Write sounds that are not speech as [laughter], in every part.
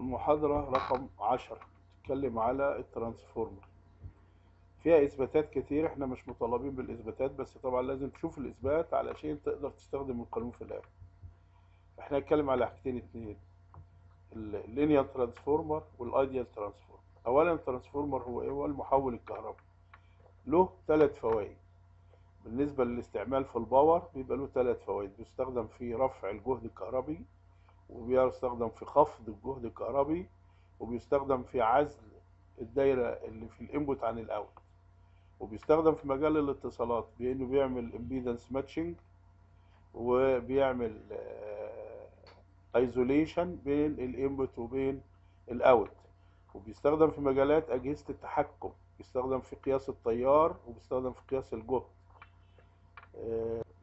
المحاضرة رقم عشرة تتكلم على ال transformer. فيها إثباتات كتير إحنا مش مطالبين بالإثباتات بس طبعا لازم تشوف الإثبات علشان تقدر تستخدم القانون في الآخر. إحنا هنتكلم على حاجتين اتنين. ال linear transformer وال ideal transformer اولا ال transformer هو إيه؟ هو المحول الكهربي. له ثلاث فوائد. بالنسبة للاستعمال في ال power بيبقى له ثلاث فوائد. بيستخدم في رفع الجهد الكهربي وبيستخدم في خفض الجهد الكهربي وبيستخدم في عزل الدايرة اللي في ال input عن ال out وبيستخدم في مجال الاتصالات بإنه بيعمل impedance matching وبيعمل isolation بين ال input وبين ال out. وبيستخدم في مجالات أجهزة التحكم بيستخدم في قياس التيار وبيستخدم في قياس الجهد.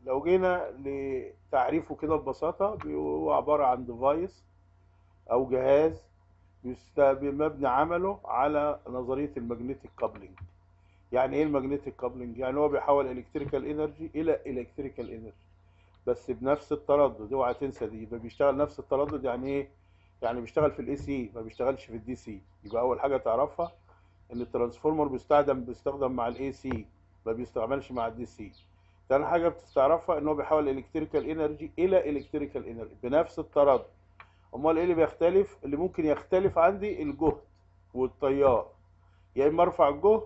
لو جينا لتعريفه كده ببساطة هو عبارة عن device أو جهاز مبني عمله على نظرية ال magnetic coupling يعني إيه ال magnetic coupling يعني هو بيحول electrical energy إلى electrical energy بس بنفس التردد. اوعى تنسى دي. يبقى بيشتغل نفس التردد يعني إيه؟ يعني بيشتغل في ال AC ما بيشتغلش في ال DC يبقى أول حاجة تعرفها إن ال transformer بيستخدم بيستخدم مع ال AC ما بيستعملش مع ال DC تاني حاجة بتعرفها إن هو بيحول electrical energy إلى electrical energy بنفس التردد أمال إيه اللي بيختلف؟ اللي ممكن يختلف عندي الجهد والتيار. يا إما أرفع الجهد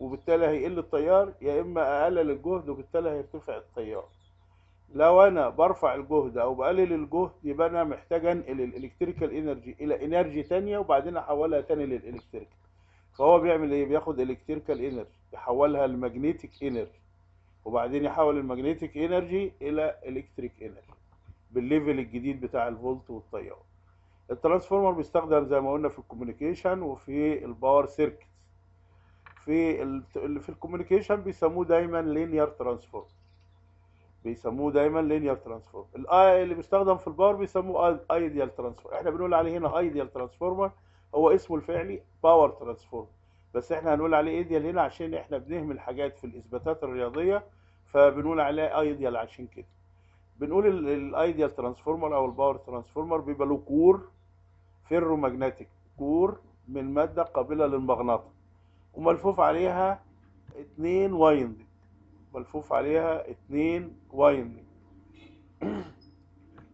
وبالتالي هيقل التيار يا إما أقلل الجهد وبالتالي هيرتفع التيار. لو أنا برفع الجهد أو بقلل الجهد يبقى أنا محتاج انقل ال electrical energy إلى energy تانية وبعدين أحولها تاني لل electrical فهو بيعمل إيه؟ بياخد electrical energy يحولها ل magnetic energy وبعدين يحول ال magnetic energy إلى electric energy بال level الجديد بتاع الفولت والتيار ال transformer بيستخدم زي ما قلنا في ال communication وفي ال power circuit في ال في ال communication بيسموه دايما linear transformer بيسموه دايما linear transformer الاي اللي بيستخدم في ال power بيسموه ideal transformer إحنا بنقول عليه هنا ideal transformer هو اسمه الفعلي power transformer بس إحنا هنقول عليه ideal هنا عشان إحنا بنهمل حاجات في الإثباتات الرياضية فبنقول عليه ideal عشان كده. بنقول ال ideal transformer أو ال power transformer بيبقى له core ferromagnetic core من مادة قابلة للمغناطه وملفوف عليها اتنين winding. ملفوف عليها اتنين winding. [clears throat]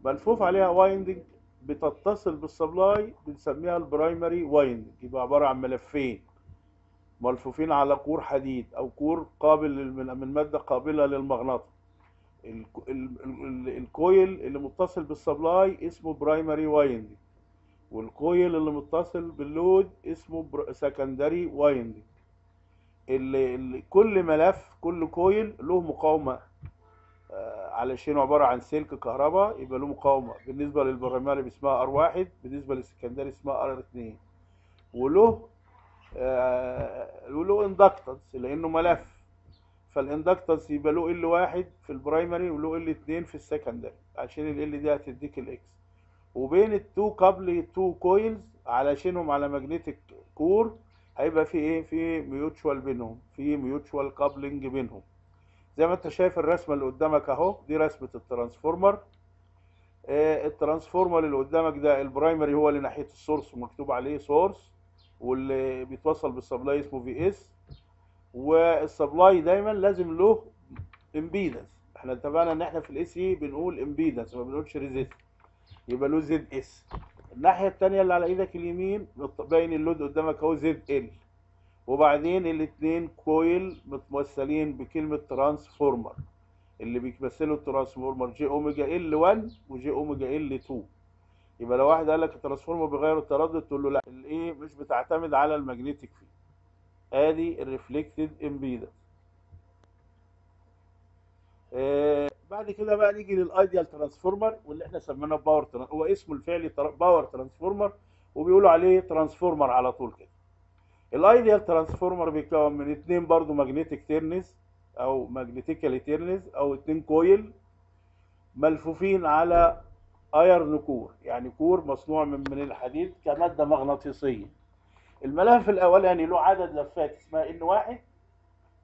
ملفوف عليها winding بتتصل بال supply بنسميها ال primary winding. يبقى عبارة عن ملفين. ملفوفين على core حديد أو core قابل من مادة قابلة للمغناطه ال coil اللي متصل بال supply اسمه primary winding وال coil اللي متصل بال load اسمه secondary winding كل ملف كل coil له مقاومة آه علشان عبارة عن سلك كهرباء يبقى له مقاومة. بالنسبة لل primary اسمها R واحد بالنسبة لل secondary اسمها R اتنين وله آه وله inductance لأنه ملف. فال inductance يبقى له L واحد في ال primary وله L اتنين في ال secondary عشان ال L دي هتديك ال X وبين ال two couple ال two coils علشانهم على magnetic core هيبقى في إيه؟ في mutual بينهم في mutual coupling بينهم. زي ما أنت شايف الرسمة اللي قدامك أهو دي رسمة ال transformer. آه ال transformer اللي قدامك ده ال primary هو اللي ناحية ال source ومكتوب عليه source واللي بيتوصل بال supply اسمه VS وال supply دايما لازم له impedance إحنا اتفقنا ان إحنا في ال AC بنقول impedance ما بنقولش resist يبقى له ZS الناحية الثانية اللي على إيدك اليمين باين ال load قدامك اهو ZL وبعدين الاثنين coil متمثلين بكلمة transformer اللي بيمثلوا ال transformer j omega L 1 و j omega L 2 يبقى لو واحد قال لك ال transformer بيغير التردد تقول له لا. الايه مش بتعتمد على ال magnetic فيه آدي ال reflected impedance آه بعد كده بقى نيجي لل ideal transformer واللي إحنا سميناه power هو اسمه الفعلي power transformer وبيقولوا عليه transformer على طول كده. ال ideal transformer بيتكون من اتنين برضو magnetic turns أو magnetically turns أو اتنين coil ملفوفين على iron core يعني core مصنوع من من الحديد كمادة مغناطيسية. الملف الاولاني له عدد لفات اسمها N واحد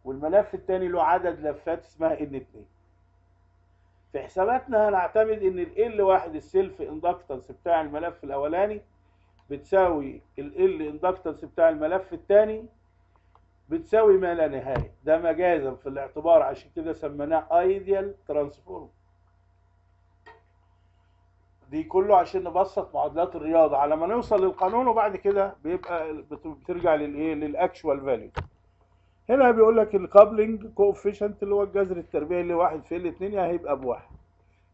والملف الثاني له عدد لفات اسمها N اتنين. في حساباتنا هنعتمد إن ال L واحد ال self inductance بتاع الملف الأولاني بتساوي ال L inductance بتاع الملف الثاني بتساوي ما لا نهاية. ده مجازا في الاعتبار عشان كده سميناه ideal transform دي كله عشان نبسط معادلات الرياضة. على ما نوصل للقانون وبعد كده بيبقى بت- بترجع للايه لل actual value هنا بيقول لك ال coupling coefficient اللي هو الجذر التربيعي اللي واحد في الاثنين يعني هيبقى بواحد.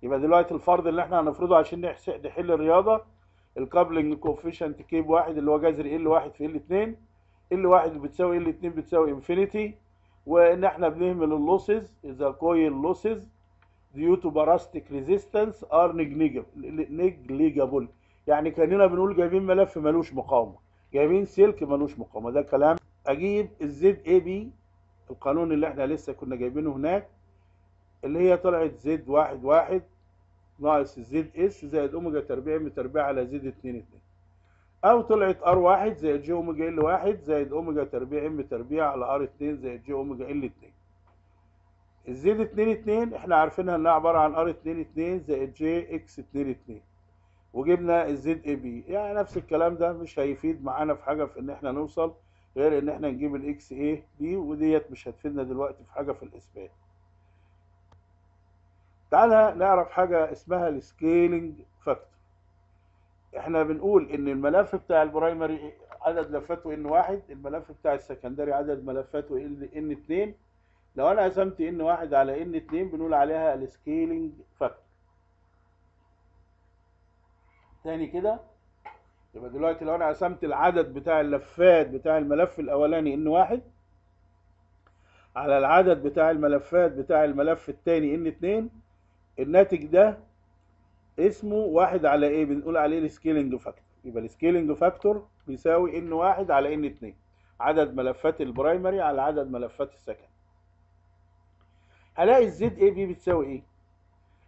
يبقى دلوقتي الفرض اللي إحنا هنفرضه عشان نحل الرياضة ال coupling coefficient K بواحد اللي هو جذر L واحد في L اتنين L واحد بتساوي L اتنين بتساوي infinity وإن إحنا بنهمل ال losses إذا coil losses due to parasitic resistance are negligible يعني كأننا بنقول جايبين ملف ملوش مقاومة. جايبين سلك ملوش مقاومة. ده كلام أجيب ال Z ab القانون اللي إحنا لسه كنا جايبينه هناك اللي هي طلعت Z واحد واحد ناقص Z S زائد أوميجا تربيع M تربيع على Z اتنين اتنين. أو طلعت R واحد زائد J أوميجا L واحد زائد أوميجا تربيع M تربيع على R اتنين زائد J أوميجا L اتنين. ال Z اتنين اتنين إحنا عارفينها انها عبارة عن R اتنين اتنين زائد J X اتنين اتنين. وجبنا ال Z ab يعني نفس الكلام ده مش هيفيد معانا في حاجة في إن إحنا نوصل غير إن إحنا نجيب ال X ab وديت مش هتفيدنا دلوقتي في حاجة في الإثبات. تعالى نعرف حاجة اسمها ال scaling factor إحنا بنقول إن الملف بتاع ال primary عدد لفاته N واحد الملف بتاع ال secondary عدد ملفاته N اتنين لو أنا قسمت N واحد على N اتنين بنقول عليها ال scaling factor. تاني كده؟ يبقى دلوقتي لو أنا قسمت العدد بتاع اللفات بتاع الملف الأولاني N واحد على العدد بتاع الملفات بتاع الملف التاني N اتنين الناتج ده اسمه واحد على a؟ بنقول عليه ال scaling factor. يبقى ال scaling factor بيساوي N واحد على N اتنين. عدد ملفات ال primary على عدد ملفات ال secon. هلاقي ال Z ab بتساوي إيه؟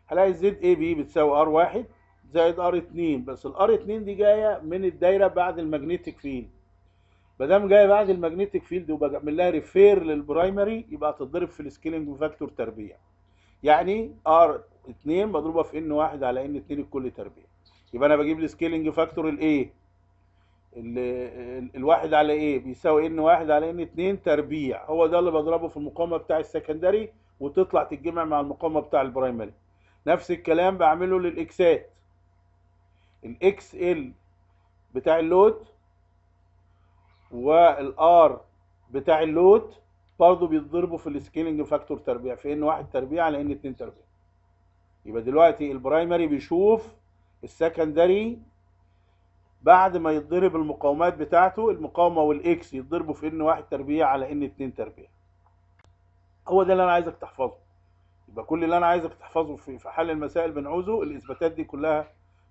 هلاقي ال Z ab بتساوي R واحد زائد R اتنين. بس ال R اتنين دي جاية من الدايرة بعد ال magnetic field. ما دام جاية بعد ال magnetic field وبعمل لها refer لل primary يبقى هتتضرب في ال scaling factor تربيع. يعني R 2 مضروبة في N 1 على N 2 الكل تربيع. يبقى أنا بجيب ال scaling factor ال a الواحد على a بيساوي N 1 على N 2 تربيع. هو ده اللي بضربه في المقاومة بتاع ال secondary. وتطلع تتجمع مع المقاومة بتاع ال primary. نفس الكلام بعمله للإكسات. الإكس إل بتاع اللود والآر بتاع اللود برضه بيتضربوا في ال scaling factor تربيع في N واحد تربيع على N اتنين تربيع. يبقى دلوقتي ال primary بيشوف ال secondary بعد ما يتضرب المقاومات بتاعته المقاومة وال X يتضربوا في N واحد تربيع على N اتنين تربيع. هو ده اللي أنا عايزك تحفظه. يبقى كل اللي أنا عايزك تحفظه في حل المسائل بنعوزه الإثباتات دي كلها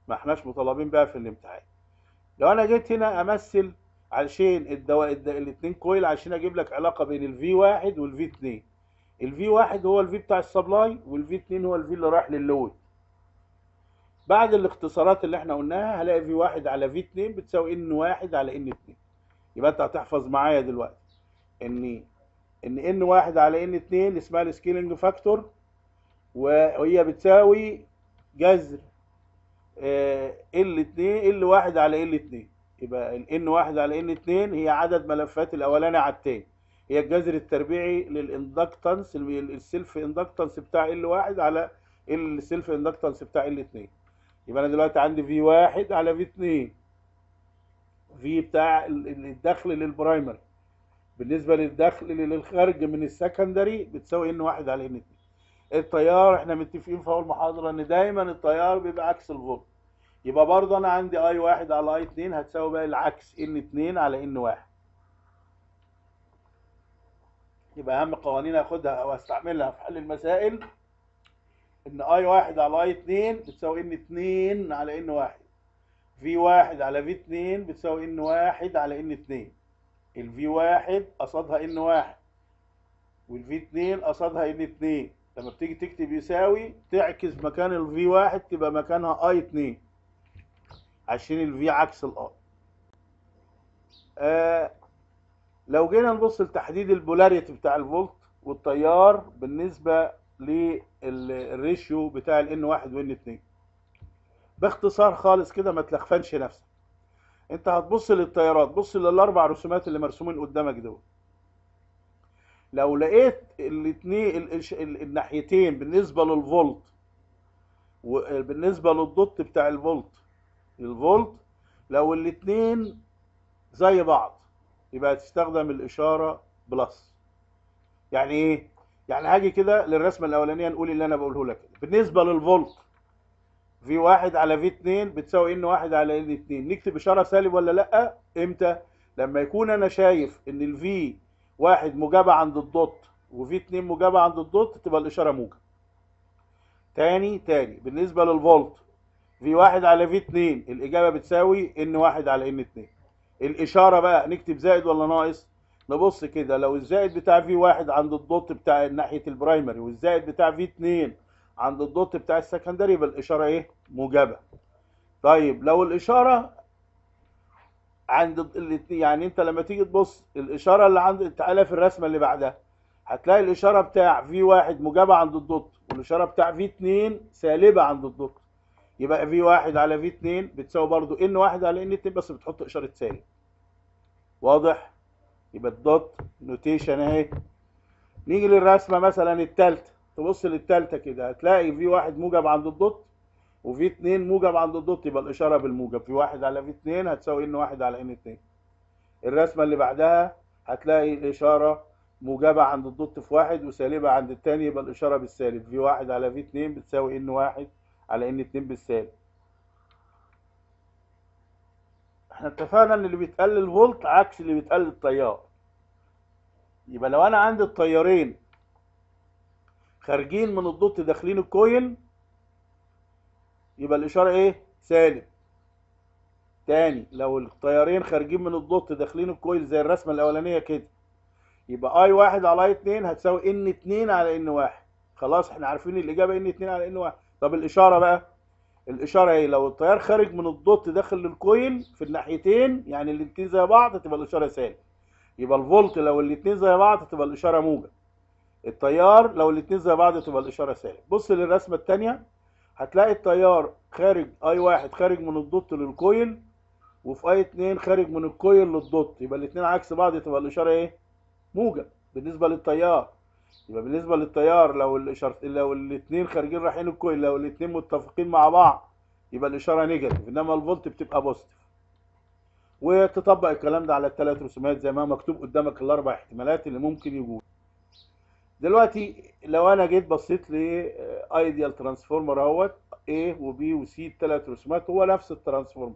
ما إحناش مطالبين بها في الامتحان. لو أنا جيت هنا أمثل عشان الدواء الاثنين coil عشان أجيب لك علاقة بين الفي واحد والفي 2 الفي واحد هو الفي بتاع السبلاي والفي 2 هو الفي اللي رايح لللود. بعد الاختصارات اللي إحنا قلناها هلاقي V واحد على V 2 بتساوي N واحد على N 2 يبقى أنت هتحفظ معايا دلوقتي ان إن N واحد على N 2 اسمها ال scaling factor وهي بتساوي جذر ال 2 L 1 على L 2 يبقى n 1 على n 2 هي عدد ملفات الأولاني على التاني. هي الجذر التربيعي لل inductance ال self inductance بتاع L 1 على ال self inductance بتاع L 2 يبقى أنا دلوقتي عندي V 1 على V 2 V بتاع الدخل لل primary. بالنسبة للدخل للخارج من ال secondary بتساوي N 1 على N 2 التيار إحنا متفقين في أول محاضرة إن دايما التيار بيبقى عكس الفولت يبقى برضه أنا عندي I واحد على I 2 هتساوي بقى العكس N 2 على N 1 يبقى أهم قوانين هاخدها أو أستعملها في حل المسائل إن I واحد على I 2 بتساوي N 2 على N 1 V واحد على V 2 بتساوي N 1 على N 2 ال V واحد قصادها N 1 وال V 2 قصادها N 2 لما بتيجي تكتب يساوي تعكس مكان ال V واحد تبقى مكانها I 2 عشان ال V عكس ال I آه لو جينا نبص لتحديد ال polarity بتاع الفولت والتيار بالنسبة لل ratio بتاع ال N1 وال N2 باختصار خالص كده ما تلخفنش نفسك. انت هتبص للتيارات بص للأربع رسومات اللي مرسومين قدامك دول. لو لقيت الاثنين الناحيتين بالنسبة للفولت وبالنسبه للضغط بتاع ال volt ال volt لو الاثنين زي بعض يبقى تستخدم الإشارة plus. يعني إيه؟ يعني هاجي كده للرسمة الأولانية نقول اللي أنا بقوله لك. بالنسبة للفولت V واحد على V اتنين بتساوي N واحد على N اتنين. نكتب إشارة سالب ولا لأ؟ إمتى؟ لما يكون أنا شايف إن الفي واحد موجبه عند الدوت وفي اتنين موجبه عند الدوت تبقى الإشارة موجب. تاني تاني. بالنسبة لل volt V واحد على V اتنين الإجابة بتساوي N واحد على N اتنين. الإشارة بقى نكتب زائد ولا ناقص؟ نبص كده. لو الزائد بتاع V واحد عند ال dot بتاع ناحية ال primary والزائد بتاع V اتنين عند ال dot بتاع ال secondary يبقى الاشاره إيه؟ موجبة. طيب لو الإشارة عند يعني أنت لما تيجي تبص الإشارة اللي عند تعالى في الرسمة اللي بعدها هتلاقي الإشارة بتاع V واحد موجبة عند ال dot والإشارة بتاع V اتنين سالبة عند ال dot يبقى V واحد على V اتنين بتساوي برضو N واحد على N اتنين بس بتحط إشارة سالب. واضح؟ يبقى ال dot notation أهي. نيجي للرسمة مثلا الثالثه تبص للثالثه كده هتلاقي في واحد موجب عند الدوت وفي اتنين موجب عند الدوت يبقى الإشارة بالموجب. في واحد على في اتنين هتساوي إن واحد على إن اتنين. الرسمة اللي بعدها هتلاقي الإشارة موجبة عند الدوت في واحد وسالبة عند التاني يبقى الإشارة بالسالب. في واحد على في اتنين بتساوي إن واحد على إن اتنين بالسالب. إحنا اتفقنا إن اللي بيتقلل فولت عكس اللي بيتقلل التيار. يبقى لو أنا عندي التيارين خارجين من ال dot داخلين ال coil يبقى الإشارة إيه؟ سالب تاني لو التيارين خارجين من ال dot داخلين ال coil زي الرسمة الأولانية كده يبقى I واحد على I اتنين هتساوي N اتنين على N واحد. خلاص إحنا عارفين الإجابة N اتنين على N واحد. طب الإشارة بقى؟ الإشارة إيه؟ لو التيار خارج من ال dot داخل ال coil في الناحيتين يعني الاتنين زي بعض تبقى الإشارة سالب يبقى الفولت لو الاتنين زي بعض تبقى الإشارة موجب. التيار لو الاتنين زي بعض تبقى الإشارة سالب. بص للرسمة الثانية هتلاقي التيار خارج I واحد خارج من ال dot لل coil وفي I اتنين خارج من ال coil لل dot يبقى الاتنين عكس بعض تبقى الإشارة إيه؟ موجب. بالنسبة للتيار. يبقى بالنسبة للتيار لو الإشارة لو الاثنين خارجين رايحين ال coil لو الاثنين متفقين مع بعض يبقى الإشارة negative. إنما الفولت بتبقى positive. وتطبق الكلام ده على الثلاث رسومات زي ما مكتوب قدامك الأربع احتمالات اللي ممكن يجوا دلوقتي لو أنا جيت بصيت ل ideal transformer اهوت A و B و C الثلاث رسومات هو نفس ال transformer.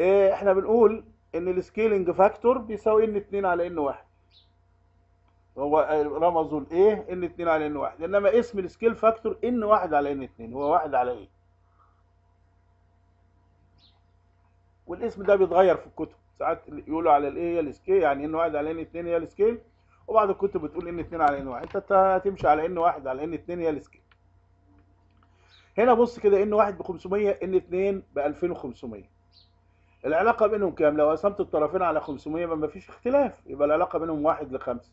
إيه إحنا بنقول إن ال scaling factor بيساوي N 2 على N 1 هو رمزوا ال a N 2 على N 1 إنما اسم ال scale factor N 1 على N 2 هو 1 على a؟ والاسم ده بيتغير في الكتب. ساعات يقولوا على ال a هي ال scale يعني N 1 على N 2 هي ال scale وبعض الكتب بتقول N 2 على N 1 أنت هتمشي على N 1 على N 2 هي ال scale هنا بص كده N 1 ب 500 N 2 ب 2500 العلاقة بينهم كام؟ لو قسمت الطرفين على 500 يبقى مفيش اختلاف. يبقى العلاقة بينهم واحد لخمسة.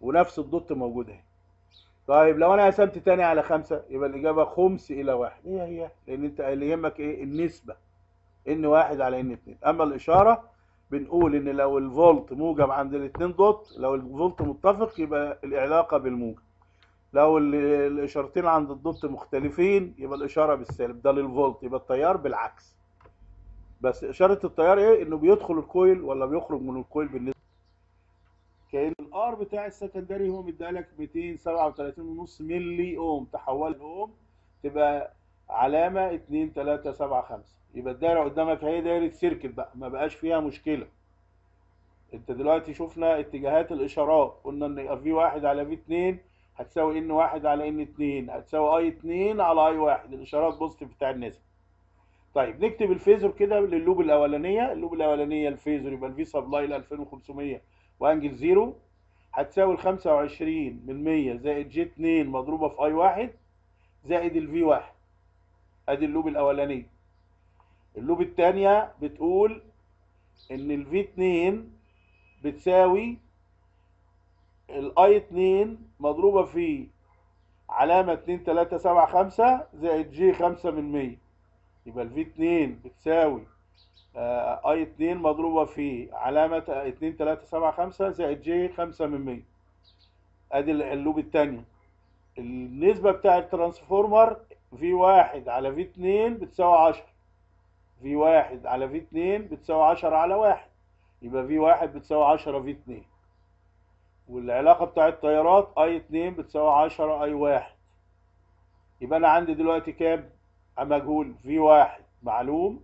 ونفس الضغط موجود أهي. طيب لو أنا قسمت تاني على خمسة يبقى الإجابة خمس إلى واحد. هي هي؟ لأن أنت اللي يهمك إيه؟ النسبة. N واحد على N اتنين. أما الإشارة بنقول إن لو الفولت موجب عند الاتنين dot لو الفولت متفق يبقى العلاقة بالموجب. لو الإشارتين عند ال dot مختلفين يبقى الإشارة بالسالب. ده للفولت يبقى التيار بالعكس. بس إشارة التيار إيه؟ إنه بيدخل ال coil ولا بيخرج من ال coil بالنسبة كأن ال R بتاع ال secondary هو مديلك 237.5 ملي أوم. تحول اوم تبقى علامة 2 3 7 5 يبقى الدايرة قدامك اهي دايرة circle بقى ما بقاش فيها مشكلة. انت دلوقتي شفنا اتجاهات الإشارات قلنا إن V واحد على V 2 هتساوي N واحد على N 2 هتساوي I 2 على I 1 الإشارات positive بتاع النسبة طيب نكتب ال phasor كده لل loop الأولانية. ال loop الأولانية ال phasor يبقى ال V supply ل 2500 و angle zero هتساوي ال 25 من 100 زائد j 2 مضروبة في I 1 زائد ال V 1 أدي ال loop الاولانيه ال loop الثانية بتقول إن ال V 2 بتساوي ال I 2 مضروبة في علامة 2 3 7 5 زائد j 5 من 100 يبقى ال V 2 بتساوي آه، I 2 مضروبة في علامة 2 3 7 5 زائد j 5 من 100 أدي ال loop الثانية النسبة بتاع ال transformer V 1 على V 2 بتساوي 10 V 1 على V 2 بتساوي 10 على 1 يبقى V 1 بتساوي 10 V 2 والعلاقة بتاع التيارات I 2 بتساوي 10 I 1 يبقى أنا عندي دلوقتي كام؟ مجهول V 1 معلوم؟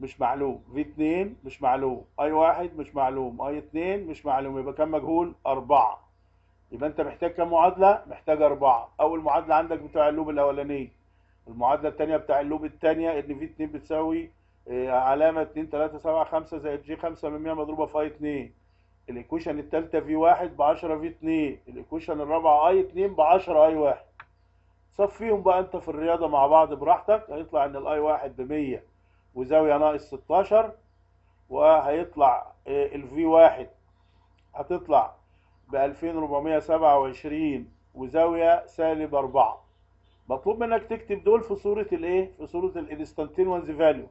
مش معلوم. V 2 مش معلوم. I 1 مش معلوم. I 2 مش معلوم. يبقى كام مجهول؟ 4 يبقى أنت محتاج كام معادلة؟ محتاج 4 أول معادلة عندك بتاع ال loop الاولاني المعادلة الثانية بتاع ال loop الثانية إن V 2 بتساوي آه، علامة 2 3 7 5 زائد j 5 من 100 مضروبة في I 2 ال equation الثالثة V 1 ب 10 V 2 ال equation الرابعة I 2 ب 10 I 1 صفيهم بقى أنت في الرياضة مع بعض براحتك. هيطلع إن ال I 1 ب 100 وزاوية ناقص 16 وهيطلع ال V 1 هتطلع ب 2427 وزاوية سالب 4 مطلوب منك تكتب دول في صورة الإيه؟ في صورة ال instantaneous value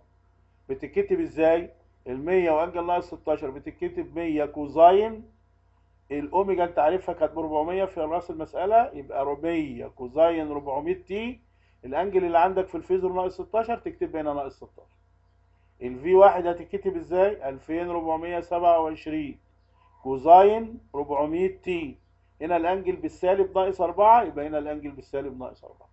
بتتكتب إزاي؟ ال 100 و angle ناقص 16 بتتكتب 100 cosine ال omega أنت عارفها كانت ب 400 في رأس المسألة يبقى 400 cosine 400 t ال angle اللي عندك في ال phasor ناقص 16 تكتب هنا ناقص 16 ال V 1 هتتكتب إزاي؟ 2427 cosine 400 t هنا ال angle بالسالب ناقص 4 يبقى هنا ال angle بالسالب ناقص 4